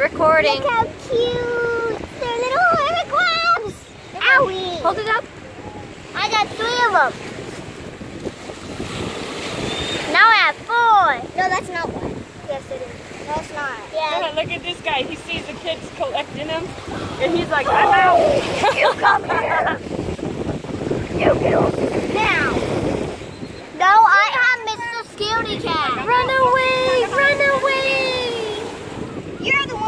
Recording. Look how cute. They're little hermit crabs. Owie. Hold it up. I got three of them. Now I have four. No, that's not one. Yes, it is. No, it's not. Yeah. Look at this guy. He sees the kids collecting them, and he's like, I'm out. you come here. you get Now. No, I am Mr. Scaredy Cat. Run away. Run away. You're the